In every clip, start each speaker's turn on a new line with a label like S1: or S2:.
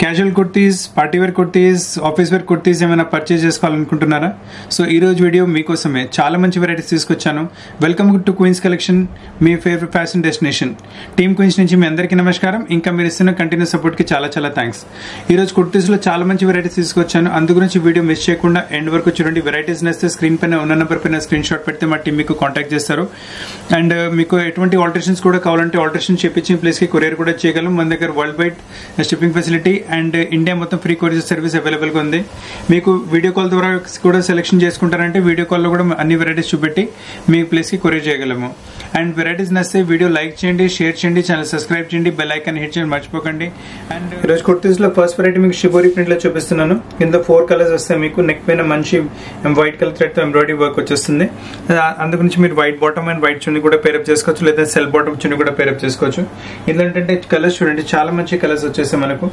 S1: Casual kurtis party wear kurtis office wear kurtis ఏమైనా purchase చేసుకోవాలనుకుంటున్నారా? So ఈ రోజు video మీకోసమే. చాలా మంచి వెరైటీస్ తీసుకొచ్చాను. Welcome to Queens collection me favourite fashion destination team Queens నుంచి మీ అందరికీ నమస్కారం. ఇంకా మీరు ఇస్తున్న కంటిన్యూస్ సపోర్ట్కి చాలా చాలా థ్యాంక్స్ ఈరోజు కుర్తీస్లో చాలా మంచి వెరైటీస్ తీసుకొచ్చాను. అందు గురించి వీడియో మిస్ చేయకుండా ఎండ్ వరకు చూడండి. వెరైటీస్ నేస్తే స్క్రీన్ పైన ఉన్న నెంబర్ పైన స్క్రీన్ షాట్ పెడితే మా టీం మీకు కాంటాక్ట్ చేస్తారు. అండ్ uh, మీకు ఎటువంటి ఆల్టరేషన్స్ కూడా కావాలంటే ఆల్టరేషన్ చేపించిన ప్లేస్కి కొరియర్ కూడా చేయగలం. మన దగ్గర world wide shipping facility and India మొత్తం ఫ్రీ కొరియర్ సర్వీస్ అవైలబుల్గా ఉంది. మీకు వీడియో కాల్ ద్వారా కూడా సెలెక్షన్ చేసుకుంటారంటే వీడియో కాల్లో కూడా అన్ని వెరైటీస్ చూపెట్టి మీ ప్లేస్కి కొరియర్ చేయగలము. అండ్ వెరైటీస్ నచ్చితే వీడియో లైక్ చేయండి షేర్ చేయండి ఛానల్ సబ్స్క్రైబ్ చేయండి బెల్ ఐకాన్ హిట్ చేయండి మర్చిపోకండి. అండ్ ఈరోజు కుర్తీస్లో ఫస్ట్ వెరైటీ మీకు షిబోరి ప్రింట్లో చూపిస్తున్నాను. కింద ఫోర్ కలర్స్ వస్తాయి మీకు. నెక్ పైన మంచి వైట్ కలర్ థ్రెడ్తో ఎంబ్రాయిడరీ వర్క్ వచ్చేస్తుంది. అందు గురించి మీరు white bottom and white chunni కూడా పేరప్ చేసుకోవచ్చు. లేదా సెల్ బాటమ్ చున్నీ కూడా పేరప్ చేసుకోవచ్చు. ఇందులో ఏంటంటే కలర్స్ చూడండి చాలా మంచి కలర్స్ వచ్చేసాయి మనకు.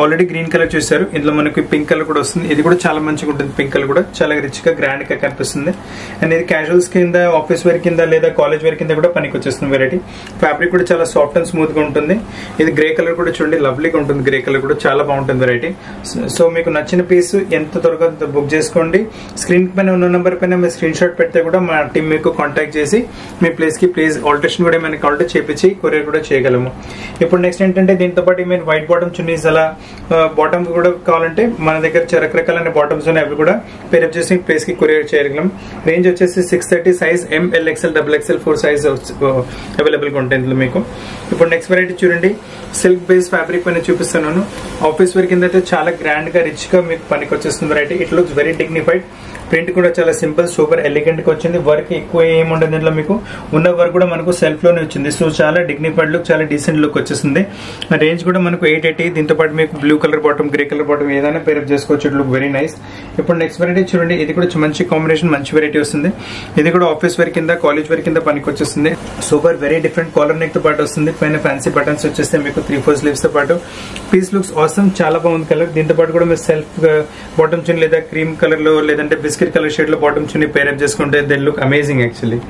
S1: ఆల్రెడీ గ్రీన్ కలర్ చూసారు ఇందులో మనకి పింక్ కలర్ కూడా వస్తుంది. ఇది కూడా చాలా మంచిగా ఉంటుంది పింక్ కలర్ కూడా. చాలా రిచ్గా గ్రాండ్గా కనిపిస్తుంది. అండ్ ఇది క్యాజువల్స్ కింద ఆఫీస్ వేర్ కింద లేదా కాలేజ్ వేర్ కింద కూడా పనికి వచ్చేస్తుంది వెరైటీ ఫ్యాబ్రిక్ కూడా చాలా సాఫ్ట్ అండ్ స్మూత్గా ఉంటుంది. ఇది గ్రే కలర్ కూడా చూడండి లవ్లీగా ఉంటుంది గ్రే కలర్ కూడా. చాలా బాగుంటుంది వెరైటీ సో మీకు నచ్చిన పీస్ ఎంత త్వరగా బుక్ చేసుకోండి. స్క్రీన్ పైన ఉన్న నెంబర్ పైన మీరు స్క్రీన్ షాట్ పెడితే కూడా మా టీం మీకు కాంటాక్ట్ చేసి మీ ప్లేస్కి ప్లీజ్ ఆల్టరేషన్ కూడా ఏమైనా కావాలంటే చేపించి కొరియర్ కూడా చేయగలము. ఇప్పుడు నెక్స్ట్ ఏంటంటే దీంతో పాటు మీరు వైట్ బాటమ్ చున్నీస్ అలా బాటమ్ కూడా కావాలంటే మన దగ్గర రకరకాలైన బాటమ్స్ ఉన్నాయి. అవి కూడా పేరప్ చేసి ప్లేస్కి కొరియర్ చేయగలం. రేంజ్ వచ్చేసి six thirty size M L XL double XL four size అవైలబుల్గా ఉంటాయి ఇందులో మీకు. ఇప్పుడు నెక్స్ట్ వెరైటీ చూడండి. సిల్క్ బేస్ ఫ్యాబ్రిక్ పైన చూపిస్తున్నాను. ఆఫీస్ వేర్ కింద అయితే చాలా గ్రాండ్గా రిచ్గా మీకు పనికి వచ్చేస్తుంది variety it looks very dignified print కూడా చాలా సింపుల్ సూపర్ ఎలిగెంట్గా వచ్చింది. వర్క్ ఎక్కువ ఏముండదు దీంట్లో మీకు. ఉన్న వర్క్ కూడా మనకు సెల్ఫ్లోనే వచ్చింది. సో చాలా డిగ్నిఫైడ్ లుక్ చాలా డీసెంట్ లుక్ వచ్చేస్తుంది రేంజ్ కూడా మనకు ఎయిట్ ఎయిటీ దీంతో పాటు మీకు blue colour bottom grey colour bottom ఏదైనా పేరప్ చేసుకోవచ్చు. ఇట్ లుక్ వెరీ నైస్ ఇప్పుడు నెక్స్ట్ వెరైటీ చూడండి. ఇది కూడా మంచి కాంబినేషన్ మంచి వెరైటీ వస్తుంది. ఇది కూడా ఆఫీస్ వేర్ కింద కాలేజ్ వేర్ కింద పనికి వచ్చేస్తుంది. సూపర్ వెరీ డిఫరెంట్ కాలర్ నెక్తో పాటు వస్తుంది. పైన ఫ్యాన్సీ బటన్స్ వచ్చేస్తే మీకు త్రీ ఫోర్ స్లీవ్స్తో పాటు. పీస్ లుక్స్ ఆసమ్ చాలా బాగుంది కలర్ దీంతో పాటు కూడా మీరు సెల్ఫ్ బాటమ్ చిన్న లేదా క్రీమ్ కలర్లో లేదంటే బిస్కెట్ కలర్ షేడ్లో బాటమ్ చున్ని పేరప్ చేసుకుంటే దెన్ లుక్ అమేజింగ్ యాక్చువల్లీ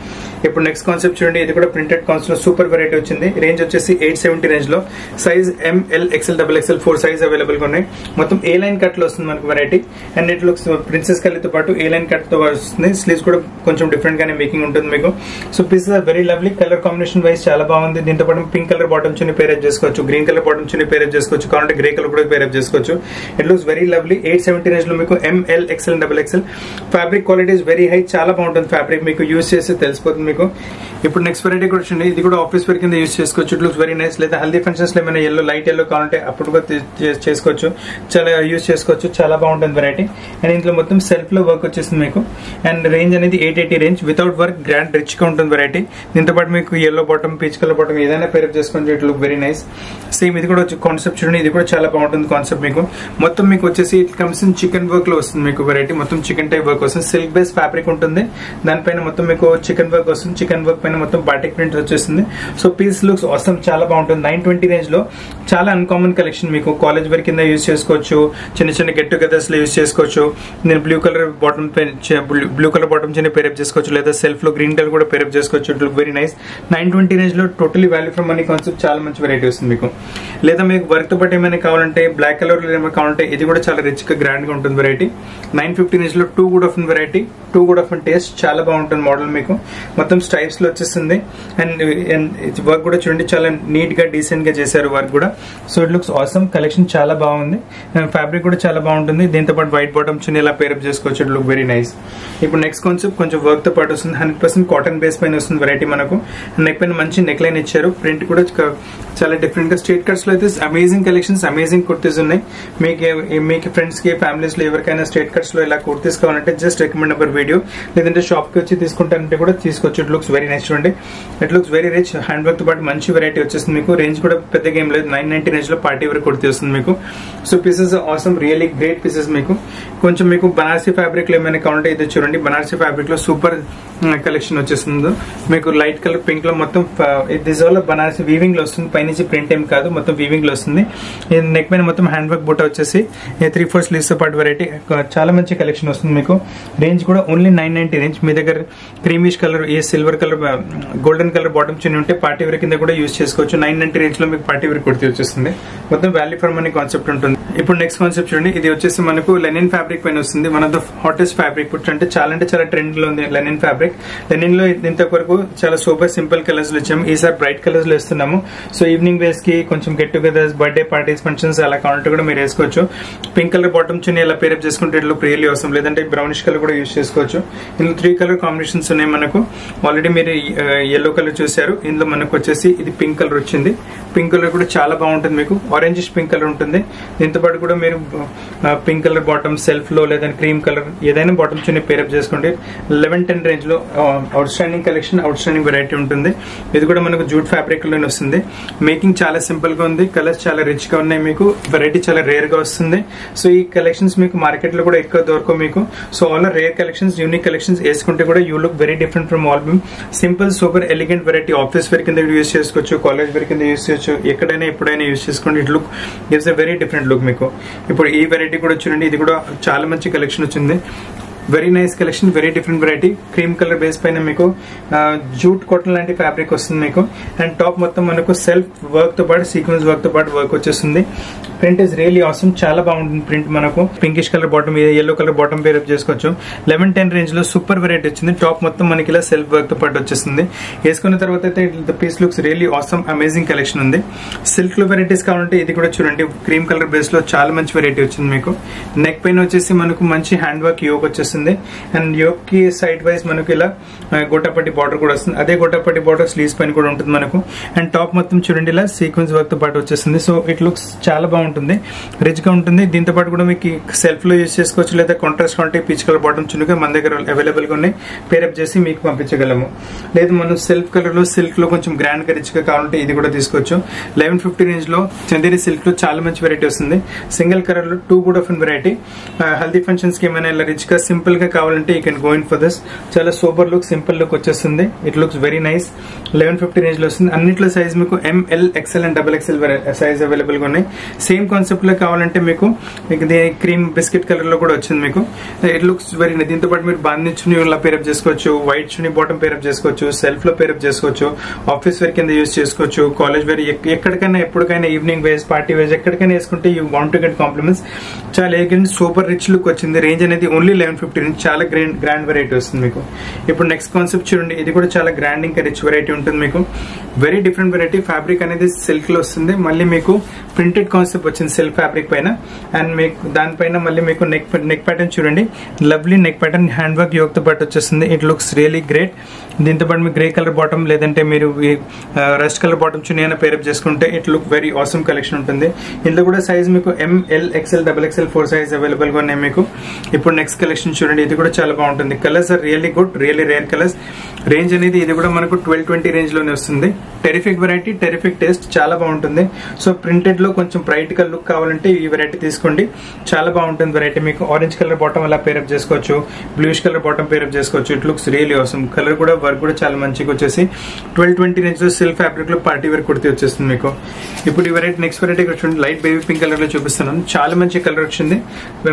S1: ఇప్పుడు నెక్స్ట్ కాన్సెప్ట్ చూడండి ఇది కూడా ప్రింటెడ్ కాన్సెప్ట్లో సూపర్ వెరైటీ వచ్చింది. రేంజ్ వచ్చేసి ఎయిట్ సెవెంటీ రేంజ్లో. Size M L XL double XL four size అవైలబుల్గా ఉన్నాయి. మొత్తం ఏ లైన్ కట్లో వస్తుంది మనకు variety and it looks princess కలీతో పాటు ఏ లైన్ కట్తో వస్తుంది. స్లీవ్స్ కూడా కొంచెం డిఫరెంట్ గానే మేకింగ్ ఉంటుంది మీకు. So piece very lovely colour combination wise చాలా బాగుంది. దీంతో పాటు pink colour bottom chunni pair up చేసుకోవచ్చు. Green colour bottom chunni pair up చేసుకోవచ్చు. కావాలంటే గ్రే కలర్ కూడా పేరప్ చేసుకోవచ్చు. It looks very lovely eight seventy రేంజ్లో మీకు M L XL double XL fabric quality is very high చాలా బాగుంటుంది fabric మీకు యూస్ చేస్తే తెలిసిపోతుంది మీకు. ఇప్పుడు నెక్స్ట్ వెరైటీ కూడా వచ్చింది. ఇది కూడా ఆఫీస్ వేర్ కింద యూస్ చేసుకోవచ్చు. ఇట్ లుక్స్ వెరీ నైస్ లేదా హెల్దీ ఫంక్షన్స్లో ఏమైనా ఎల్లో లైట్ ఎల్లో కావాలంటే అప్పుడు కూడా చేసుకోవచ్చు. చాలా యూస్ చేసుకోవచ్చు. చాలా బాగుంటుంది వెరైటీ అండ్ ఇందులో మొత్తం సెల్ఫ్లో వర్క్ వచ్చేసింది మీకు. అండ్ రేంజ్ అనేది eight eighty range without work grand రిచ్గా ఉంటుంది వెరైటీ దీంతో పాటు మీకు yellow bottom peach colour bottom ఏదైనా పేరప్ చేసుకోవచ్చు it look very nice same ఇది కూడా కాన్సెప్ట్ చూడండి. ఇది కూడా చాలా బాగుంటుంది కాన్సెప్ట్ మీకు. మొత్తం మీకు వచ్చేసి ఇట్ కమ్స్ ఇన్ చికెన్ వర్క్లో వస్తుంది మీకు వెరైటీ మొత్తం చికెన్ టైప్ వర్క్ వస్తుంది. సిల్క్ బేస్ ఫ్యాబ్రిక్ ఉంటుంది. దానిపైన మొత్తం మీకు చికెన్ వర్క్ వస్తుంది. చికెన్ వర్క్ పైన మొత్తం బాటిక్ ప్రింట్ వచ్చేస్తుంది. సో పీస్ లుక్స్ వస్తాం చాలా బాగుంటుంది. నైన్ ట్వంటీ రేంజ్లో చాలా అన్కామన్ కలెక్షన్ మీకు. కాలేజ్ వేర్ కింద యూస్ చేసుకోవచ్చు. చిన్న చిన్న గెట్ టుగెదర్స్లో యూస్ చేసుకోవచ్చు. నేను blue colour bottom blue colour bottom చిన్న పేరప్ చేసుకోవచ్చు. లేదా సెల్ఫ్లో గ్రీన్ కలర్ కూడా పేరప్ చేసుకోవచ్చు. It look very nice nine twenty రేంజ్లో totally value from money concept చాలా మంచి వెరైటీ వస్తుంది మీకు. లేదా మీకు వర్క్తో పాటు ఏమైనా కావాలంటే బ్లాక్ కలర్ ఏమైనా కావాలంటే ఇది కూడా చాలా రిచ్గా గ్రాండ్గా ఉంటుంది వెరైటీ నైన్ ఫిఫ్టీ రేంజ్లో too good of variety too good of taste చాలా బాగుంటుంది మోడల్ మీకు. మొత్తం స్టైప్స్లో వచ్చేస్తుంది అండ్ వర్క్ కూడా చూడండి చాలా నీట్గా డీసెంట్గా చేశారు వర్క్ కూడా. So it looks awesome collection చాలా బాగుంది. ఫ్యాబ్రిక్ కూడా చాలా బాగుంటుంది. దీంతో పాటు వైట్ బాటమ్ చున్నీ ఇలా పేరప్ చేసుకోవచ్చు ఇట్ లుక్ వెరీ నైస్ ఇప్పుడు నెక్స్ట్ కాన్సెప్ట్ కొంచెం వర్క్తో పాటు వస్తుంది. హండ్రెడ్ పర్సెంట్ కాటన్ బేస్ పైన వస్తుంది వెరైటీ మనకు. నెక్ పైన మంచి నెక్ లైన్ ఇచ్చారు. ప్రింట్ కూడా చాలా డిఫరెంట్గా స్ట్రేట్ కట్స్లో అయితే అమేజింగ్ కలెక్షన్స్ అమేజింగ్ కుర్తీస్ ఉన్నాయి. మీకు మీకు ఫ్రెండ్స్కి ఫ్యామిలీస్లో ఎవరికైనా స్ట్రీట్ కట్స్లో ఇలా కుర్తీస్ కావాలంటే జస్ట్ రికమెండ్ అవర్ వీడియో లేదంటే షాప్కి వచ్చి తీసుకుంటానంటే కూడా తీసుకోవచ్చు ఇట్ లుక్స్ వెరీ నైస్ చూడండి. It looks very rich hand వర్క్తో పాటు మంచి వెరైటీ వచ్చేస్తుంది మీకు. రేంజ్ కూడా పెద్దగా ఏం లేదు. నైన్ నైన్టీ రేంజ్లో పార్టీ వరకు కుర్తి వస్తుంది మీకు. So pieces awesome really great pieces మీకు. కొంచెం మీకు బనారసీ ఫ్యాబ్రిక్లో ఏమైనా కావాలంటే ఇది చూడండి. బనారసీ ఫ్యాబ్రిక్లో సూపర్ కలెక్షన్ వచ్చేస్తుంది. మీకు లైట్ కలర్ పింక్లో మొత్తం దిస్ ఆల్ బనారసీ వీవింగ్లో వస్తుంది. పైనుంచి ప్రింట్ ఏం కాదు. మొత్తం వీవింగ్లో వస్తుంది. నెక్ పైన మొత్తం హ్యాండ్ వర్క్ బూట వచ్చేసి త్రీ ఫోర్ స్లీవ్స్తో పాటు వెరైటీ చాలా మంచి కలెక్షన్ వస్తుంది మీకు. రేంజ్ కూడా ఓన్లీ నైన్ నైన్టీ రేంజ్ మీ దగ్గర క్రీమిష్ కలర్ ఏ silver colour golden colour bottom chunni ఉంటే పార్టీ వేర్ కింద కూడా యూస్ చేసుకోవచ్చు. నైన్ నైన్టీ రేంజ్లో మీకు పార్టీ వేర్ కుర్తి వచ్చేస్తుంది. మొత్తం వాల్యూ ఫర్ మనీ కాన్సెప్ట్ ఉంటుంది. ఇప్పుడు నెక్స్ట్ కాన్సెప్ట్ చూడండి. ఇది వచ్చేసి మనకు లెనిన్ ఫ్యాబ్రిక్ పైన వస్తుంది. One of the hottest fabric అంటే చాలా అంటే చాలా ట్రెండ్లో ఉంది లెనిన్ ఫ్యాబ్రిక్ లెనిన్లో ఇంతవరకు చాలా సూపర్ సింపుల్ కలర్స్లో ఇచ్చాము. ఈసారి బ్రైట్ కలర్స్లో ఇస్తున్నాము. సో ఈవినింగ్ వేస్కి కొంచెం get together birthday parties functions అలా కావాలంటే కూడా మీరు వేసుకోవచ్చు. పింక్ కలర్ బాటమ్ చున్నీ ఇలా పేరప్ చేసుకుంటే ఇట్లా ప్రియర్లీ అవసరం లేదంటే బ్రౌనిష్ కలర్ కూడా యూజ్ చేసుకోవచ్చు. ఇందులో త్రీ కలర్ కాంబినేషన్స్ ఉన్నాయి మనకు. ఆల్రెడీ మీరు ఎల్లో కలర్ చూసారు ఇందులో మనకు వచ్చేసి ఇది పింక్ కలర్ వచ్చింది. పింక్ కలర్ కూడా చాలా బాగుంటుంది మీకు. ఆరెంజ్ పింక్ కలర్ ఉంటుంది. దీంతో పాటు కూడా మీరు పింక్ కలర్ బాటమ్ సెల్ఫ్లో లేదా క్రీమ్ కలర్ ఏదైనా బాటమ్ చున్నీ పేరప్ చేసుకోండి. లెవెన్ టెన్ రేంజ్లో outstanding collection outstanding variety ఉంటుంది. ఇది కూడా మనకు జూట్ ఫ్యాబ్రిక్లోనే వస్తుంది. మేకింగ్ చాలా సింపుల్గా ఉంది. కలర్స్ చాలా రిచ్గా ఉన్నాయి మీకు. వెరైటీ చాలా రేర్గా వస్తుంది. సో ఈ కలెక్షన్స్ మీకు మార్కెట్లో కూడా ఎక్కువ దొరకవు మీకు. So all rare collections unique collections వేసుకుంటే కూడా you look very different from all simple super elegant variety office wear కింద యూస్ చేసుకోవచ్చు కాలేజ్ వేర్ కింద యూస్ చేయొచ్చు ఎక్కడైనా ఎప్పుడైనా యూస్ చేసుకోండి it look gives a very different look మీకు. ఇప్పుడు ఈ వెరైటీ కూడా చూడండి ఇది కూడా చాలా మంచి కలెక్షన్ వచ్చింది. Very nice collection very different variety cream colour base పైన మీకు జూట్ కాటన్ లాంటి ఫ్యాబ్రిక్ వస్తుంది మీకు. అండ్ టాప్ మొత్తం మనకు సెల్ఫ్ వర్క్తో పాటు సీక్వెన్స్ వర్క్తో పాటు వర్క్ వచ్చేస్తుంది. ప్రింట్ ఇస్ రియలీ ఆసమ్ చాలా బాగుంటుంది ప్రింట్ మనకు. Pinkish colour bottom yellow colour bottom pair up చేసుకోవచ్చు. లెవెన్ టెన్ రేంజ్లో సూపర్ వెరైటీ వచ్చింది. టాప్ మొత్తం మనకి ఇలా సెల్ఫ్ వర్క్తో పాటు వచ్చేస్తుంది. వేసుకున్న తర్వాత అయితే the piece looks really awesome amazing collection ఉంది. సిల్క్లో వెరైటీస్ కావాలంటే ఇది కూడా చూడండి. క్రీమ్ కలర్ బేస్లో చాలా మంచి వెరైటీ వచ్చింది మీకు. నెక్ పైన వచ్చేసి మనకు మంచి హ్యాండ్ వర్క్ యోగ్ వచ్చేస్తుంది. అండ్ యోగ్కి సైడ్ వైజ్ మనకు ఇలా గోటాపట్టి బార్డర్ కూడా వస్తుంది. అదే గోటాపట్టి బార్డర్ స్లీవ్స్ పైన కూడా ఉంటుంది మనకు. అండ్ టాప్ మొత్తం చూడండి ఇలా సీక్వెన్స్ వర్క్తో పాటు వచ్చేస్తుంది. సో ఇట్ లుక్స్ చాలా బాగుంటుంది. రిచ్గా ఉంటుంది. దీంతో పాటు కూడా మీకు సెల్ఫ్లో చేసుకోవచ్చు లేదా contrast quality peach colour bottom చునుగా మన దగ్గర అవైలబుల్గా ఉన్నాయి. పేరప్ చేసి మీకు పంపించగలము. లేదు మనం సెల్ఫ్ కలర్లో సిల్క్లో కొంచెం గ్రాండ్గా రిచ్గా కావాలంటే ఇది కూడా తీసుకోవచ్చు. లెవెన్ ఫిఫ్టీ రేంజ్లో చందేరి సిల్క్లో చాలా మంచి వెరైటీ వస్తుంది. సింగిల్ కలర్లో టూ కూడా ఆఫ్ వెరైటీ హెల్దీ ఫంక్షన్స్కి ఏమైనా ఇలా రిచ్గా సింపుల్గా కావాలంటే you can go in for this చాలా సూపర్ లుక్ సింపుల్ లుక్ వచ్చేస్తుంది. It looks very nice eleven fifty రేంజ్లో వస్తుంది. అన్నిట్లో సైజ్ మీకు M L XL and double XL size అవైలబుల్గా ఉన్నాయి. సేమ్ కాన్సెప్ట్లో కావాలంటే మీకు ఇది క్రీమ్ బిస్కెట్ కలర్లో కూడా వచ్చింది మీకు. ఇట్ లుక్స్ వెరీ దీంతో పాటు మీరు బాంధి చుని ఇలా పేరప్ చేసుకోవచ్చు వైట్ చుని బాటమ్ పేరప్ చేసుకోవచ్చు సెల్ఫ్లో పేరప్ చేసుకోవచ్చు ఆఫీస్ వేర్ కింద యూస్ చేసుకోవచ్చు కాలేజ్ వేర్ ఎక్కడికైనా ఎప్పటికైనా ఈవినింగ్ వేస్ పార్టీ వేస్ ఎక్కడికైనా వేసుకుంటే you want to get compliments చాలా ఏగెంట్ సూపర్ రిచ్ లుక్ వచ్చింది. రేంజ్ అనేది ఓన్లీ లెవెన్ ఫిఫ్టీ నుంచి చాలా గ్రాండ్ గ్రాండ్ వెరైటీ వస్తుంది మీకు. ఇప్పుడు నెక్స్ట్ కాన్సెప్ట్ చూడండి. ఇది కూడా చాలా గ్రాండ్ ఇంకా రిచ్ వెరైటీ ఉంటుంది మీకు. వెరీ డిఫరెంట్ వెరైటీ ఫ్యాబ్రిక్ అనేది సిల్క్లో వస్తుంది. మళ్ళీ మీకు ప్రింటెడ్ కాన్సెప్ట్ వచ్చింది సిల్క్ ఫ్యాబ్రిక్ పైన. అండ్ మీకు దానిపైన మళ్ళీ మీకు నెక్ నెక్ ప్యాటర్న్ చూడండి. Lovely neck pattern hand work యోగతో పాటు వచ్చేస్తుంది. ఇట్ లుక్స్ రియలీ గ్రేట్ దీంతో పాటు మీకు గ్రే కలర్ బాటమ్ లేదంటే మీరు రెస్ట్ కలర్ బాటమ్ చున్నీ అయినా పేరప్ చేసుకుంటే it look very awesome collection ఉంటుంది. ఇందులో కూడా సైజ్ మీకు M L XL double XL four size అవైలబుల్గా ఉన్నాయి మీకు. ఇప్పుడు నెక్స్ట్ కలెక్షన్ చూడండి ఇది కూడా చాలా బాగుంటుంది. Colours are really good really rare colours range అనేది ఇది కూడా మనకు ట్వెల్వ్ ట్వంటీ రేంజ్లోనే వస్తుంది. టెరిఫిక్ వెరైటీ టెరిఫిక్ టేస్ట్ చాలా బాగుంటుంది. సో ప్రింటెడ్లో కొంచెం బ్రైట్ కలర్ లుక్ కావాలంటే ఈ వెరైటీ తీసుకోండి. చాలా బాగుంటుంది వెరైటీ మీకు ఆరెంజ్ కలర్ బాటమ్ అలా పేరప్ చేసుకోవచ్చు. Bluish colour bottom pair up చేసుకోవచ్చు. It looks really awesome colour కూడా వర్క్ కూడా చాలా మంచిగా వచ్చేసి ట్వెల్వ్ ట్వంటీ రేంజ్లో సిల్క్ ఫ్యాబ్రిక్లో పార్టీ వేర్ కుర్తి వచ్చేస్తుంది మీకు. ఇప్పుడు ఈ వెరైటీ నెక్స్ట్ వెరైటీ చూడండి. లైట్ బేబీ పింక్ కలర్లో చూపిస్తున్నాను. చాలా మంచి కలర్ వచ్చింది.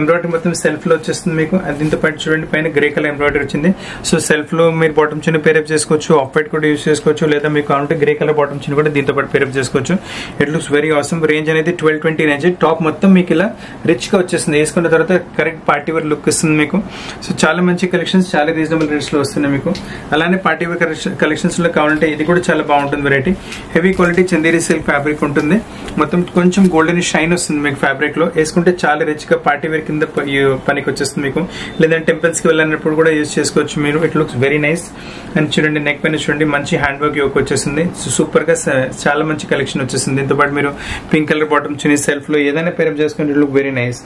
S1: ఎంబ్రాయిడరీ మొత్తం సెల్ఫ్లో వచ్చేస్తుంది మీకు. దీంతో పాటు చూడండి పైన గ్రే కలర్ ఎంబ్రాయిడరీ వచ్చింది. సో సెల్ఫ్లో మీరు బాటమ్ చిన్న పేరప్ చేసుకోవచ్చు ఆఫ్ వైట్ కూడా యూస్ చేసుకోవచ్చు లేదా మీకు కావాలంటే గ్రే కలర్ బాటమ్ చిన్న కూడా దీంతో పాటు పేరప్ చేసుకోవచ్చు. It looks very awesome range అనేది ట్వెల్వ్ ట్వంటీ రేంజ్ టాప్ మొత్తం మీకు ఇలా రిచ్గా వచ్చేస్తుంది. వేసుకున్న తర్వాత కరెక్ట్ పార్టీ వేర్ లుక్ ఇస్తుంది మీకు. సో చాలా మంచి కలెక్షన్స్ చాలా రీజనబుల్ రేట్స్లో వస్తున్నాయి మీకు. అలానే పార్టీ వేర్ కలెక్షన్స్లో కావాలంటే ఇది కూడా చాలా బాగుంటుంది variety heavy quality Chanderi silk fabric ఉంటుంది. మొత్తం కొంచెం గోల్డెన్ షైన్ వస్తుంది మీకు ఫ్యాబ్రిక్లో. వేసుకుంటే చాలా రిచ్గా పార్టీ వేర్ కింద పనికి వచ్చేస్తుంది మీకు. లేదంటే టెంపుల్స్కి వెళ్ళినప్పుడు కూడా యూజ్ చేసుకోవచ్చు మీరు. It looks very nice and చూడండి నెక్ పైన చూడండి మంచి హ్యాండ్ వర్క్ యోక్ వచ్చేసింది. సూపర్గా చాలా మంచి కలెక్షన్ వచ్చేసింది. దీంతో పాటు మీరు పింక్ కలర్ బాటమ్ చుని సెల్ఫ్లో ఏదైనా పేరప్ చేసుకుని లుక్ వెరీ నైస్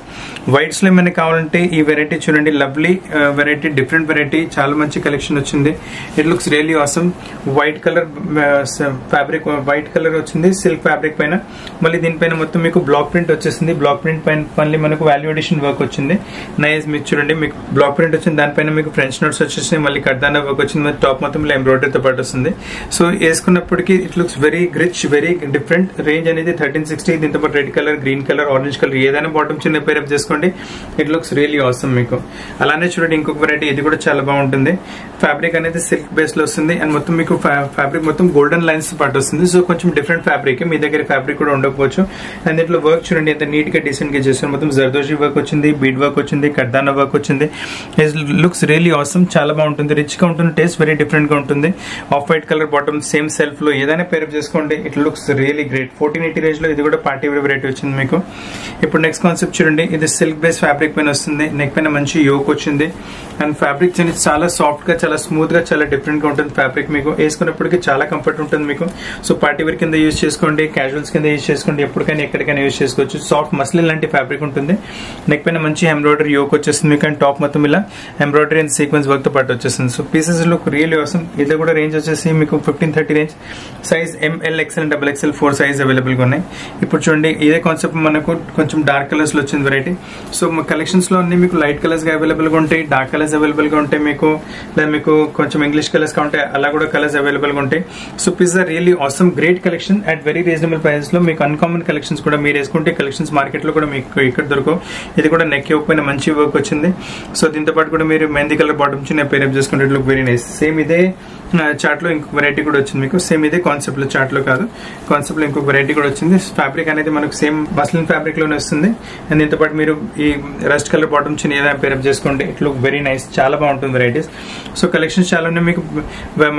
S1: వైట్స్లో ఏమైనా కావాలంటే ఈ వెరైటీ చూడండి లవ్లీ వెరైటీ డిఫరెంట్ వెరైటీ చాలా మంచి కలెక్షన్ వచ్చింది. It looks really awesome white colour fabric white colour వచ్చింది సిల్క్ ఫ్యాబ్రిక్ పైన. మళ్ళీ దీనిపైన మొత్తం మీకు బ్లాక్ ప్రింట్ వచ్చేసింది. బ్లాక్ ప్రింట్ పైన మళ్ళీ మనకు వాల్యూ అడిషన్ వర్క్ వచ్చింది. నైస్ మీకు చూడండి మీకు బ్లాక్ ప్రింట్ వచ్చింది. దానిపైన మీకు ఫ్రెంచ్ నోట్స్ వచ్చేసి మళ్ళీ కర్దానా వర్క్ వచ్చింది. టాప్ మొత్తం ఇలా ఎంబ్రాయిడరీతో పాటు వస్తుంది. So వేసుకున్నప్పటికీ it looks very rich very different range అనేది థర్టీన్ సిక్స్టీ దీంతో పాటు red colour green colour orange colour ఏదైనా బాటమ్ చిన్న పేరప్ చేసుకోండి. ఇట్ లుక్స్ రియలీ అవసరం మీకు. అలానే చూడండి ఇంకొక వెరైటీ ఇది కూడా చాలా బాగుంటుంది. ఫ్యాబ్రిక్ అనేది సిల్క్ బేస్లో వస్తుంది. అండ్ మొత్తం మీకు ఫ్యాబ్రిక్ మొత్తం గోల్డెన్ లైన్స్ పాటు వస్తుంది. సో కొంచెం డిఫరెంట్ ఫ్యాబ్రిక్ మీ దగ్గర ఫ్యాబ్రిక్ కూడా ఉండకపోవచ్చు. అండ్ దీంట్లో వర్క్ చూడండి ఎంత నీట్గా డిసెంట్గా చేస్తారు మొత్తం జర్దోజీ వర్క్ వచ్చింది బీడ్ వర్క్ వచ్చింది కర్దానా వర్క్ వచ్చింది. లుక్స్ రియలీ అవసరం చాలా బాగుంటుంది. రిచ్గా ఉంటుంది. టేస్ట్ వెరీ డిఫరెంట్గా ఉంటుంది. Off white colour bottom same సెల్ఫ్లో ఏదైనా పేరప్ చేసుకోండి. It looks really great fourteen eighty రేజ్లో ఇది కూడా పార్టీ వేర్ వెరైటీ వచ్చింది మీకు. ఇప్పుడు నెక్స్ట్ కాన్సెప్ట్ చూడండి. ఇది సిల్క్ బేస్ ఫ్యాబ్రిక్ పైన వస్తుంది. నెక్ పైన మంచి యోక్ వచ్చింది. అండ్ ఫ్యాబ్రిక్ అనేది చాలా సాఫ్ట్గా చాలా స్మూత్గా చాలా డిఫరెంట్గా ఉంటుంది ఫ్యాబ్రిక్ మీకు. వేసుకున్నప్పటికీ చాలా కంఫర్ట్ ఉంటుంది మీకు. సో పార్టీ వేర్ కింద యూజ్ చేసుకోండి. క్యాజువల్స్ కింద యూజ్ చేసుకోండి. ఎప్పటికైనా ఎక్కడికైనా యూజ్ చేసుకోవచ్చు. సాఫ్ట్ మస్లిన్ లాంటి ఫ్యాబ్రిక్ ఉంటుంది. నెక్ పైన మంచి ఎంబ్రాయిడరీ యోక్ వచ్చేస్తుంది మీకు. అండ్ టాప్ మొత్తం ఇలా ఎంబ్రాయిడరీ అండ్ సీక్వెన్స్ వర్క్తో పాటు వచ్చేస్తుంది. సో పీసెస్ లుక్ రియల్ అవసరం ఇది కూడా రేంజ్ వచ్చేసి మీకు fifteen thirty range size M L XL double XL four size అవైలబుల్గా ఉన్నాయి. ఇప్పుడు చూడండి ఇదే కాన్సెప్ట్ మనకు కొంచెం డార్క్ కలర్స్లో వచ్చింది వెరైటీ సో మా కలెక్షన్స్లో అన్ని మీకు లైట్ కలర్స్గా అవైలబుల్గా ఉంటాయి డార్క్ కలర్స్ అవైలబుల్గా ఉంటాయి మీకు. లేదా మీకు కొంచెం ఇంగ్లీష్ కలర్స్గా ఉంటాయి అలా కూడా కలర్స్ అవైలబుల్గా ఉంటాయి. So pieces really awesome great collection at very reasonable ప్రైస్లో మీకు అన్కామన్ కలెక్షన్స్ కూడా మీరు వేసుకుంటే కలెక్షన్స్ మార్కెట్లో కూడా మీకు ఇక్కడ దొరకవు ఇది కూడా నెక్ ఇవ్వకపోయిన మంచి వర్క్ వచ్చింది. సో దీంతో పాటు కూడా మీరు మెహందీ కలర్ బాటమ్ చిన్న పేరప్ చేసుకుంటే లుక్ వెరీ నైస్ సేమ్ ఇదే చార్ట్లో లో ఇంకొక వెరైటీ కూడా వచ్చింది మీకు. సేమ్ ఇదే కాన్సెప్ట్లో లో కాదు. కాన్సెప్ట్లో ఇంకొక వెరైటీ కూడా వచ్చింది. ఫ్యాబ్రిక్ అనేది మనకు సేమ్ మస్లిన్ ఫ్యాబ్రిక్లోనే వస్తుంది. అండ్ దీంతో పాటు మీరు ఈ రెస్ట్ కలర్ బాటమ్ చిన్న ఏదైనా పేరప్ చేసుకోండి. ఇట్ లుక్ వెరీ నైస్ చాలా బాగుంటుంది వెరైటీస్ సో కలెక్షన్స్ చాలా ఉన్నాయి. మీకు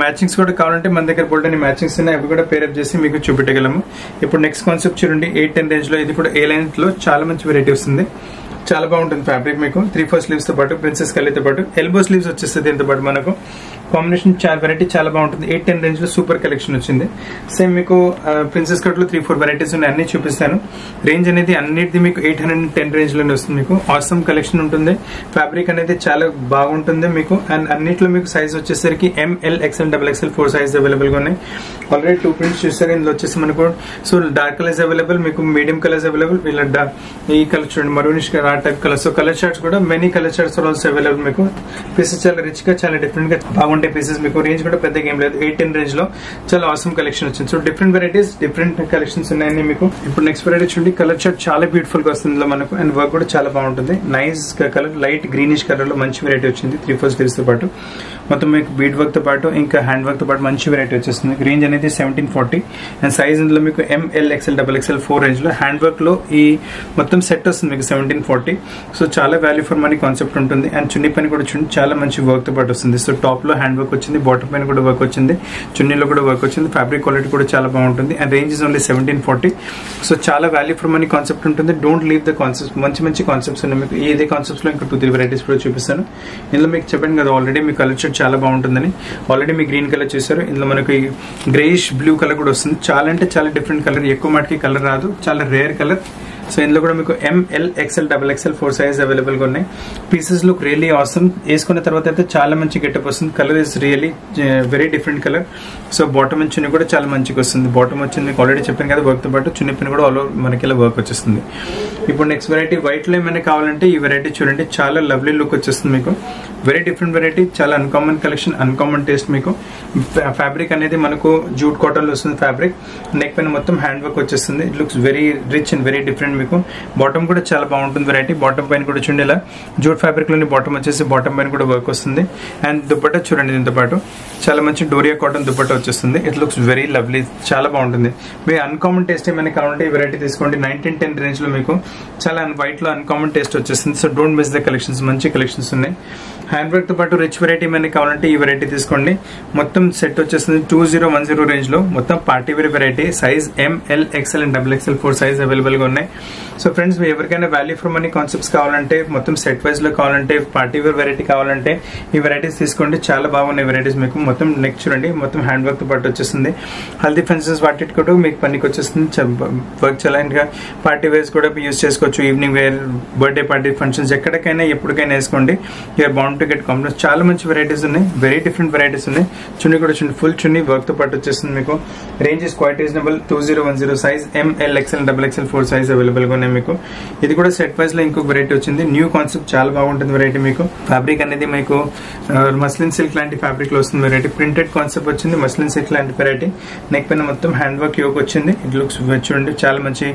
S1: మ్యాచింగ్స్ కూడా కావాలంటే మన దగ్గర బోల్డ్ మ్యాచింగ్స్ ఉన్నాయి. అవి కూడా పేరప్ చేసి మీకు చూపెట్టగలము. ఇప్పుడు నెక్స్ట్ కాన్సెప్ట్ చూడండి. ఎయిట్ టెన్ రేంజ్లో ఇది కూడా ఏ లైన్లో చాలా మంచి వెరైటీ వస్తుంది. చాలా బాగుంటుంది ఫ్యాబ్రిక్ మీకు. త్రీ ఫోర్ స్లీవ్స్తో పాటు ప్రిన్సెస్ కలీతో పాటు. ఎల్బో స్లీవ్స్ వచ్చేస్తుంది దీంతో పాటు మనకు. కాంబినేషన్ చాలా వెరైటీ చాలా బాగుంటుంది. ఎయిట్ టెన్ రేంజ్లో సూపర్ కలెక్షన్ వచ్చింది. సేమ్ మీకు ప్రిన్సెస్ కట్లో త్రీ ఫోర్ వెరైటీస్ ఉన్నాయి. అన్ని చూపిస్తాను. రేంజ్ అనేది అన్నిటిది మీకు ఎయిట్ హండ్రెడ్ టెన్ రేంజ్లోనే వస్తుంది మీకు. ఆసమ్ కలెక్షన్ ఉంటుంది. ఫ్యాబ్రిక్ అనేది చాలా బాగుంటుంది మీకు. అండ్ అన్నిట్లో మీకు సైజ్ వచ్చేసరికి M L XL double XL four size అవైలబుల్గా ఉన్నాయి. ఆల్రెడీ టూ ప్రింట్స్ చూస్తారు ఇందులో వచ్చేసి మనకు సో డార్క్ కలర్స్ అవైలబుల్ మీకు మీడియం కలర్స్ అవైలబుల్ వీళ్ళ ఈ కలర్ చూడండి. మరూనిష్ ఆ type colour so colour shades కూడా many colour shades also available మీకు. పీసెస్ చాలా రిచ్గా చాలా డిఫరెంట్గా ట్వంటీ పీసెస్ మీకు రేంజ్ కూడా పెద్దగా ఏం లేదు. ఎయిటీన్ రేంజ్లో చాలా ఆసమ్ కలెక్షన్ వచ్చింది. So different varieties different collections ఉన్నాయని మీకు. ఇప్పుడు నెక్స్ట్ వెరైటీ చూడండి. కలర్ షర్ట్ చాలా బ్యూటిఫుల్గా వస్తుంది మనకు. అండ్ వర్క్ కూడా చాలా బాగుంటుంది. నైస్ కలర్ లైట్ గ్రీనిష్ కలర్లో మంచి వెరైటీ వచ్చింది. త్రీ ఫోర్ స్లీవ్స్తో పాటు. మొత్తం మీకు బీడ్ వర్క్తో పాటు ఇంకా హ్యాండ్ వర్క్తో పాటు మంచి వెరైటీ వచ్చేస్తుంది. రేంజ్ అనేది సెవెంటీన్ ఫార్టీ అండ్ సైజ్ ఇందులో మీకు M L XL double XL four రేంజ్లో హ్యాండ్ వర్క్లో ఈ మొత్తం సెట్ వస్తుంది మీకు సెవెంటీన్ ఫార్టీ సో చాలా వాల్యూ ఫర్ మనీ కాన్సెప్ట్ ఉంటుంది. అండ్ చున్నీ పైన కూడా చూడండి చాలా మంచి వర్క్తో పాటు వస్తుంది. సో టాప్లో హ్యాండ్ వర్క్ వచ్చింది బాటమ్ పైన కూడా వర్క్ వచ్చింది చున్నీలో కూడా వర్క్ వచ్చింది ఫ్యాబ్రిక్ క్వాలిటీ కూడా చాలా బాగుంటుంది. And range is only seventeen forty so చాలా వాల్యూ ఫర్ మనీ కాన్సెప్ట్ ఉంటుంది. డోంట్ లీవ్ ద కాన్సెప్ట్ మంచి మంచి కాన్సెప్ట్స్ ఉన్నాయి మీకు. ఏదే కాన్సెప్ట్స్లో ఇంకా టూ త్రీ వెరైటీస్ కూడా చూపిస్తాను. ఇందులో మీకు చెప్పాను కదా ఆల్రెడీ మీకు కలర్ చాలా బాగుంటుందని. ఆల్రెడీ మీ గ్రీన్ కలర్ చూసారు ఇందులో మనకి గ్రేయిష్ బ్లూ కలర్ కూడా వస్తుంది. చాలా అంటే చాలా డిఫరెంట్ కలర్ ఎక్కువ మటుకి కలర్ రాదు. చాలా రేర్ కలర్ సో ఇందులో కూడా మీకు M L XL double XL four size అవైలబుల్గా ఉన్నాయి. పీసెస్ లుక్ రియల్లీ ఆసమ్ వేసుకున్న తర్వాత అయితే చాలా మంచి గెటప్ వస్తుంది. Colour is really very different colour so bottom and chunni కూడా చాలా మంచిగా వస్తుంది. బాటమ్ వచ్చింది మీకు ఆల్రెడీ చెప్పాను కదా వర్క్తో పాటు చున్నీ పిన్ కూడా ఆల్ ఓవర్ మనకి ఇలా వర్క్ వచ్చేస్తుంది. ఇప్పుడు నెక్స్ట్ వెరైటీ వైట్లో ఏమైనా కావాలంటే ఈ వెరైటీ చూడండి. చాలా లవ్లీ లుక్ వచ్చేస్తుంది మీకు. వెరీ డిఫరెంట్ వెరైటీ చాలా అన్కామన్ కలెక్షన్ అన్కామన్ టేస్ట్ మీకు. ఫ్యాబ్రిక్ అనేది మనకు జూట్ కాటన్లో వస్తుంది ఫ్యాబ్రిక్ నెక్ పైన మొత్తం హ్యాండ్ వర్క్ వచ్చేస్తుంది. It looks very rich and very different మీకు. బాటమ్ కూడా చాలా బాగుంటుంది వెరైటీ బాటమ్ పైన కూడా చూడండి ఇలా. జూట్ ఫ్యాబ్రిక్లోని బాటమ్ వచ్చేసి బాటమ్ పైన కూడా వర్క్ వస్తుంది. అండ్ దుప్పట్టా చూడండి దీంతో పాటు. చాలా మంచి డోరియా కాటన్ దుప్పట్టా వచ్చేస్తుంది. ఇట్ లుక్స్ వెరీ లవ్లీ చాలా బాగుంటుంది. మీ అన్కామన్ టేస్ట్ ఏమైనా కావాలంటే ఈ వెరైటీ తీసుకోండి. నైన్టీన్ టెన్ రేంజ్లో మీకు. చాలా వైట్లో అన్కామన్ టేస్ట్ వచ్చేస్తుంది. So don't miss the collections మంచి కలెక్షన్స్ ఉన్నాయి. హ్యాండ్ బ్యాగ్తో పాటు రిచ్ వెరైటీ మనకి కావాలంటే ఈ వెరైటీ తీసుకోండి. మొత్తం సెట్ వచ్చేస్తుంది టూ జీరో వన్ జీరో రేంజ్లో మొత్తం party wear variety size M L XL and double XL four size అవైలబుల్గా ఉన్నాయి. సో ఫ్రెండ్స్ మీ ఎవరికైనా వాల్యూ ఫర్ మనీ కాన్సెప్ట్స్ కావాలంటే మొత్తం సెట్ వైజ్లో కావాలంటే పార్టీ వేర్ వెరైటీ కావాలంటే ఈ వెరైటీస్ తీసుకోండి. చాలా బాగున్నాయి వెరైటీస్ మీకు. మొత్తం నెక్ చూడండి. మొత్తం హ్యాండ్ వర్క్తో పాటు వచ్చేస్తుంది. హల్దీ ఫంక్షన్స్ వాటి కూడా మీకు పనికి వచ్చేస్తుంది. వర్క్ చాలా పార్టీ వేర్స్ కూడా యూస్ చేసుకోవచ్చు. Evening wear birthday party functions ఎక్కడికైనా ఎప్పటికైనా వేసుకోండి. యూఆర్ బాగుంటుంది టు గెట్ కాంప్లెక్స్ చాలా మంచి వెరైటీస్ ఉన్నాయి. వెరీ డిఫరెంట్ వెరైటీస్ ఉన్నాయి. చున్నీ కూడా చూడండి ఫుల్ చున్నీ వర్క్తో పాటు వచ్చేస్తుంది మీకు. Range is quite reasonable two zero one zero size M L XL double XL four size available అవైలబుల్గా ఉన్నాయి మీకు. ఇది కూడా సెట్ వైజ్లో ఇంకొక వెరైటీ వచ్చింది. న్యూ కాన్సెప్ట్ చాలా బాగుంటుంది వెరైటీ మీకు. ఫ్యాబ్రిక్ అనేది మీకు మస్లిన్ సిల్క్ లాంటి ఫ్యాబ్రిక్లో వస్తుంది వెరైటీ ప్రింటెడ్ కాన్సెప్ట్ వచ్చింది మస్లిన్ సిల్క్ లాంటి వెరైటీ నెక్ పైన మొత్తం హ్యాండ్ వర్క్ యోగ్ వచ్చింది. ఇట్ లుక్స్ చూడండి చాలా మంచి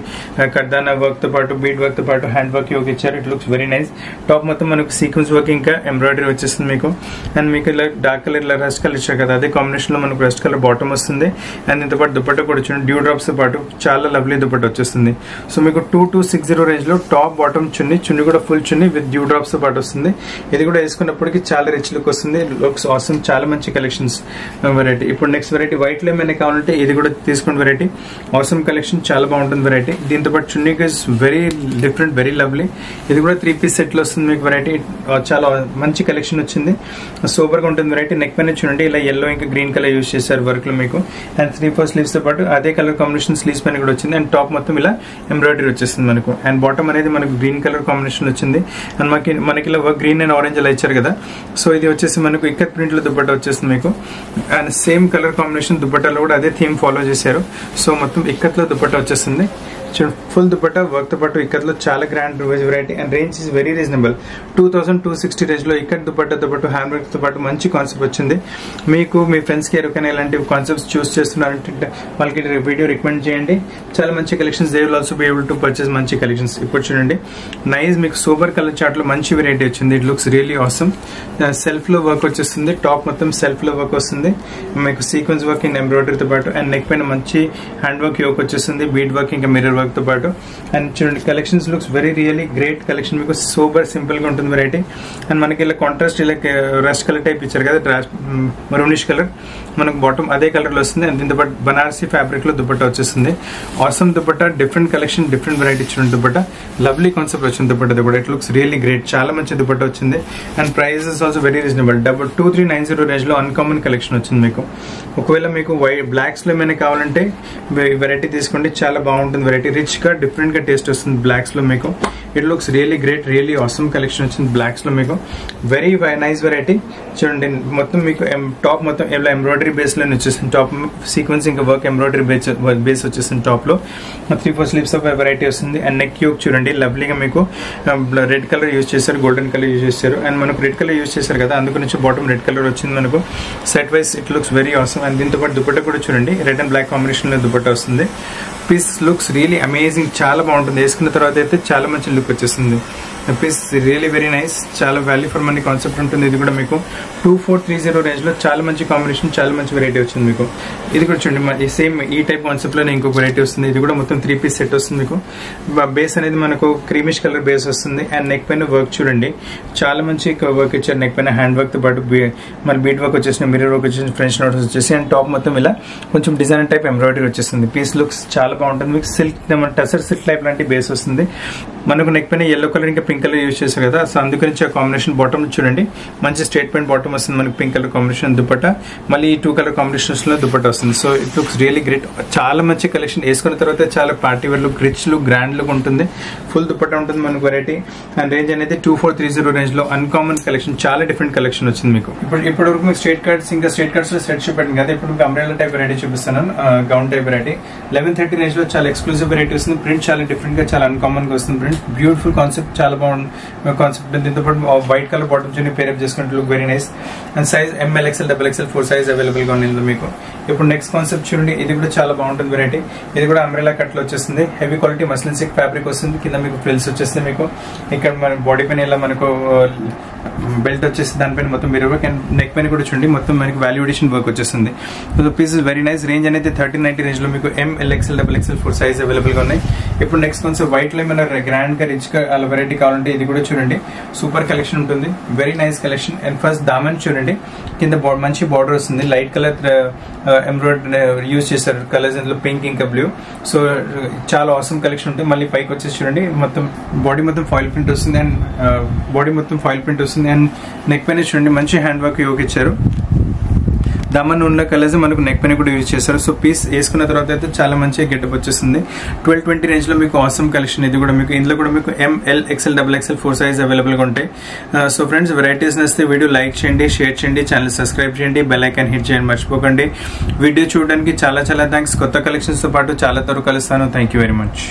S1: కర్దానా వర్క్తో పాటు బీడ్ వర్క్తో పాటు హ్యాండ్ వర్క్ యోగ్ ఇచ్చారు. It looks very nice top మొత్తం మనకు సీక్వెన్స్ వర్క్ ఇంకా ఎంబ్రాయిడరీ వచ్చేస్తుంది మీకు. అండ్ మీకు ఇలా డార్క్ కలర్ ఇలా రస్ట్ కలర్ ఇచ్చారు కదా అదే కాంబినేషన్లో మనకు రస్ట్ కలర్ బాటమ్ వస్తుంది. అండ్ దీంతో పాటు దుపట్ట కూడా వచ్చింది. డ్యూ డ్రాప్స్ పాటు చాలా లవ్లీ దుపట్ట వచ్చేస్తుంది. సో మీకు టూ టూ సిక్స్ జీరో రేంజ్లో టాప్ బాటమ్ చున్ని చున్ని కూడా ఫుల్ చున్ని విత్ డ్యూ డ్రాప్స్తో పాటు వస్తుంది. ఇది కూడా వేసుకున్నప్పటికీ చాలా రిచ్ లుక్ వస్తుంది. లుక్స్ ఆసమ్ చాలా మంచి కలెక్షన్స్ వెరైటీ uh, ఇప్పుడు నెక్స్ట్ వెరైటీ వైట్లో ఏమైనా కావాలంటే ఇది కూడా తీసుకోండి వెరైటీ ఆసమ్ కలెక్షన్ చాలా బాగుంటుంది వెరైటీ దీంతో పాటు chunni is very different very lovely ఇది కూడా త్రీ పీస్ సెట్లో వస్తుంది మీకు వెరైటీ uh, చాలా మంచి కలెక్షన్ వచ్చింది. సూపర్గా ఉంటుంది. వెరైటీ నెక్ పైన చూడండి. ఇలా ఎల్లో ఇంకా గ్రీన్ కలర్ యూస్ చేశారు వర్క్లో మీకు. అండ్ త్రీ ఫోర్ స్లీవ్స్తో పాటు అదే కలర్ కాంబినేషన్ స్లీవ్స్ పైన కూడా వచ్చింది. అండ్ టాప్ మొత్తం ఇలా ఎంబ్రాయిడరీ వచ్చేసింది మనకు. అండ్ బాటమ్ అనేది మనకు గ్రీన్ కలర్ కాంబినేషన్ వచ్చింది. అండ్ మనకి మనకి ఇలా గ్రీన్ అండ్ ఆరెంజ్ అలా ఇచ్చారు కదా. సో ఇది వచ్చేసి మనకు ఇక్కత్ ప్రింట్లో వచ్చేస్తుంది మీకు. అండ్ సేమ్ కలర్ కాంబినేషన్ దుపట్టాలో కూడా అదే థీమ్ ఫాలో చేశారు. సో మొత్తం ఇక్కత్లో దుపట్టా వచ్చేస్తుంది ఫుల్ దుపట్టా వర్క్తో పాటు ఇక్కత్లో చాలా grand variety and range is very reasonable two thousand two sixty రేంజ్లో ఇక్కత్ పాటు హ్యాండ్ వర్క్తో పాటు మంచి కాన్సెప్ట్ వచ్చింది మీకు మీ ఫ్రెండ్స్కి ఎవరికైనా ఇలాంటి కాన్సెప్ట్స్ చూస్ చేస్తున్నారంటే వాళ్ళకి వీడియో రికమెండ్ చేయండి చాలా మంచి collections they will also be able to purchase మంచి కలెక్షన్స్ ఇప్పుడు చూడండి నైస్ మీకు సూపర్ కలర్ చార్ట్లో మంచి వెరైటీ వచ్చింది ఇట్ లుక్స్ రియలీ ఆసమ్ సెల్ఫ్లో వర్క్ వచ్చేస్తుంది టాప్ మొత్తం సెల్ఫ్లో వర్క్ వస్తుంది మీకు సీక్వెన్స్ వర్క్ ఇన్ ఎంబ్రాయిడరీతో పాటు అండ్ నెక్ పైన మంచి హ్యాండ్ వర్క్ యోక్ వచ్చేస్తుంది బీడ్ వర్క్ ఇంకా మిర్రర్ వర్క్తో పాటు. అండ్ చూడండి collections looks very really great collection మీకు సూపర్ సింపుల్గా ఉంటుంది వెరైటీ అండ్ మనకి ఇలా కాంట్రాస్ట్ ఇలా రస్ట్ కలర్ టైప్ ఇచ్చారు కదా మరూనిష్ కలర్ మనకు బాటమ్ అదే కలర్లో వస్తుంది. అండ్ దీంతో పాటు బనారసి ఫ్యాబ్రిక్లో దుపట్టా వచ్చేస్తుంది. Awesome dupatta different collection different variety చూడండి దుపట్టా. లవ్లీ కాన్సెప్ట్ వచ్చింది దుపట్టా కూడా. ఇట్ లుక్స్ రియల్లీ గ్రేట్ చాలా మంచి దుపట్టా వచ్చింది. And prices also very reasonable double two three nine zero రేంజ్లో అన్కామన్ కలెక్షన్ వచ్చింది మీకు. ఒకవేళ మీకు వైట్ బ్లాక్స్లో ఏమైనా కావాలంటే వెరైటీ తీసుకోండి. చాలా బాగుంటుంది వెరైటీ రిచ్గా డిఫరెంట్గా టేస్ట్ వస్తుంది బ్లాక్స్లో మీకు. It looks really great really awesome collection వచ్చింది బ్లాక్స్లో మీకు. వెరీ నైస్ వెరైటీ చూడండి మొత్తం మీకు టాప్ మొత్తం ఇలా ఎంబ్రాయిడరీ బేస్లో వచ్చేసింది. టాప్ సీక్వెన్స్ ఇంకా వర్క్ ఎంబ్రాయిడరీ బేస్ బేస్ వచ్చేసింది టాప్లో three four sleeves off variety వస్తుంది. అండ్ నెక్ యూక్ చూడండి లవ్లీగా మీకు రెడ్ కలర్ యూస్ చేశారు గోల్డెన్ కలర్ యూస్ చేశారు. అండ్ మనకు రెడ్ కలర్ యూస్ చేశారు కదా అందుకు నుంచి బాటమ్ రెడ్ కలర్ వచ్చింది మనకు. Set wise it looks very awesome and దీంతో పాటు దుపట్ట కూడా చూడండి రెడ్ అండ్ బ్లాక్ కాంబినేషన్లో వస్తుంది. పీస్ లుక్స్ రియలీ అమేజింగ్ చాలా బాగుంటుంది. వేసుకున్న తర్వాత అయితే చాలా మంచి లుక్ వచ్చేస్తుంది. పీస్ రియలీ వెరీ నైస్ చాలా వాల్యూ ఫర్ మనీ కాన్సెప్ట్ ఉంటుంది. ఇది కూడా మీకు టూ ఫోర్ త్రీ జీరో రేంజ్లో చాలా మంచి కాంబినేషన్ చాలా మంచి వెరైటీ వచ్చింది మీకు. ఇది కూడా చూడండి సేమ్ ఈ టైప్ కాన్సెప్ట్ ఇంకో ఇంకొక వెరైటీ వస్తుంది. ఇది కూడా మొత్తం త్రీ పీస్ సెట్ వస్తుంది మీకు. బేస్ అనేది మనకు క్రీమిష్ కలర్ బేస్ వస్తుంది. అండ్ నెక్ పైన వర్క్ చూడండి. చాలా మంచి వర్క్ ఇచ్చారు నెక్ పైన. హ్యాండ్ వర్క్తో పాటు మన బీట్ వర్క్ వచ్చేసిన మిర్రర్ వర్క్ వచ్చేసి ఫ్రెంచ్ నోట్స్ వచ్చేసి అండ్ టాప్ మొత్తం ఇలా కొంచెం డిజైన్ టైప్ ఎంబ్రాయిడరీ వచ్చేస్తుంది. పీస్ లుక్స్ చాలా బాగుంటుంది. మీకు సిల్క్ టసర్ సిల్క్ టైప్ లాంటి బేస్ వస్తుంది. మనకు నెక్ పైన ఎల్లో కలర్ ఇంకా పింక్ కలర్ యూస్ చేశారు కదా. సో అందుకని ఆ కాంబినేషన్ బాటమ్ చూడండి. మంచి స్టేట్మెంట్ బాటమ్ వస్తుంది మనకి పింక్ కలర్ కాంబినేషన్ దుపట్టా. మళ్ళీ ఈ టూ కలర్ కాంబినేషన్స్లో దుపట్టా వస్తుంది. So it looks really great చాలా మంచి కలెక్షన్ వేసుకున్న తర్వాత చాలా party wear look rich look grand look ఉంటుంది. ఫుల్ దుపట్టా ఉంటుంది మనకు వెరైటీ అండ్ రేంజ్ అనేది టూ ఫోర్ త్రీ జీరో రేంజ్లో అన్కామన్ కలెక్షన్ చాలా డిఫరెంట్ కలెక్షన్ వచ్చింది మీకు. ఇప్పుడు ఇప్పటి వరకు మీకు స్ట్రేట్ కార్డ్స్ ఇంకా స్ట్రేట్ కార్డ్స్లో సెట్ చూపెట్టింది కదా. ఇప్పుడు మీకు అంబ్రెల్లా టైప్ వెరైటీ చూపిస్తాను gown type variety eleven thirty రేంజ్లో చాలా ఎక్స్క్లూజివ్ వెరైటీ వస్తుంది. ప్రింట్ చాలా డిఫరెంట్గా చాలా అన్కామన్గా వస్తుంది. ప్రింట్ బ్యూటిఫుల్ కాన్సెప్ట్ చాలా బాగుంది కాన్సెప్ట్ దీంతో పాటు white colour bottom chunni pair up చేసుకుంటే look very nice and size M L XL double XL four size అవైలబుల్గా ఉంది మీకు. ఇప్పుడు నెక్స్ట్ కాన్సెప్ట్ చూడండి ఇది కూడా చాలా బాగుంటుంది వెరైటీ ఇది కూడా అంబ్రెలా కట్లో వచ్చేస్తుంది. Heavy quality muslin silk fabric వస్తుంది. కింద మీకు ఫ్రిల్స్ వచ్చేస్తుంది మీకు. ఇక్కడ మన బాడీ పైన ఇలా మనకు uh, బెల్ట్ వచ్చేసి దానిపైన మొత్తం మీరు అండ్ నెక్ పైన కూడా చూడండి మొత్తం మనకి వాల్యుడేషన్ వర్క్ వచ్చేస్తుంది. So piece very nice range అనేది థర్టీన్ నైన్టీ రేంజ్లో మీకు M XL double XL four size అవైలబుల్గా ఉన్నాయి. ఇప్పుడు నెక్స్ట్ కాన్సెప్ట్ వైట్లో మన గ్రాండ్గా రిచ్గా అలా వెరైటీ కావాలంటే ఇది కూడా చూడండి. సూపర్ కలెక్షన్ ఉంటుంది. Very nice collection and first Daman చూడండి. కింద మంచి బార్డర్ వస్తుంది. లైట్ కలర్ ఎంబ్రాయిడరీ యూజ్ చేశారు. కలర్స్ ఇందులో పింక్ ఇంకా బ్లూ సో uh, చాలా అవసరం కలెక్షన్ ఉంటుంది. మళ్ళీ పైకి వచ్చేసి చూడండి. మొత్తం బాడీ మొత్తం ఫాయిల్ ప్రింట్ వస్తుంది. అండ్ బాడీ uh, మొత్తం ఫాయిల్ ప్రింట్ వస్తుంది. అండ్ నెక్ పైన చూడండి. మంచి హ్యాండ్ వర్క్ యోగ ఇచ్చారు దమన్ ఉన్న కలర్స్ మనకు నెక్ పైన కూడా యూజ్ చేస్తారు. సో పీస్ వేసుకున్న తర్వాత అయితే చాలా మంచిగా గెటప్ వచ్చేసింది ట్వెల్వ్ ట్వంటీ రేంజ్లో మీకు ఆసమ్ కలెక్షన్ ఇది కూడా మీకు ఇందులో కూడా మీకు M L XL double XL four size అవైలబుల్గా ఉంటాయి. సో ఫ్రెండ్స్ వెరైటీస్ నచ్చితే వీడియో లైక్ చేయండి షేర్ చేయండి ఛానల్ సబ్స్క్రైబ్ చేయండి బెల్ ఐకాన్ హిట్ చేయండి మర్చిపోకండి. వీడియో చూడడానికి చాలా చాలా థ్యాంక్స్ కొత్త కలెక్షన్స్తో పాటు చాలా త్వరగా కలుస్తాను. Thank you very much